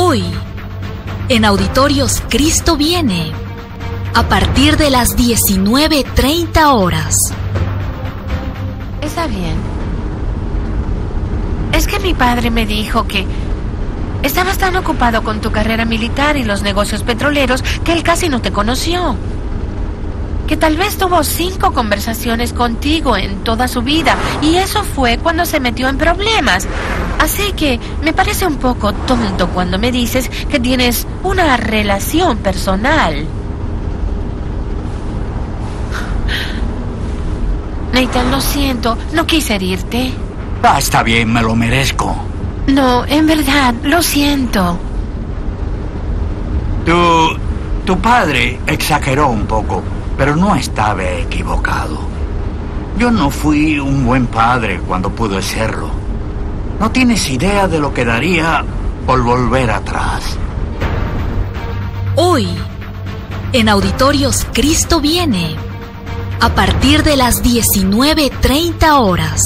Hoy, en Auditorios Cristo viene, a partir de las 19.30 horas. Está bien. Es que mi padre me dijo que estabas tan ocupado con tu carrera militar y los negocios petroleros que él casi no te conoció. Que tal vez tuvo cinco conversaciones contigo en toda su vida y eso fue cuando se metió en problemas. Así que me parece un poco tonto cuando me dices que tienes una relación personal. Nathan, lo siento, no quise herirte. Ah, está bien, me lo merezco. No, en verdad, lo siento. Tu. Tu padre exageró un poco, pero no estaba equivocado. Yo no fui un buen padre cuando pude serlo. No tienes idea de lo que daría por volver atrás. Hoy, en Auditorios Cristo viene, a partir de las 19.30 horas.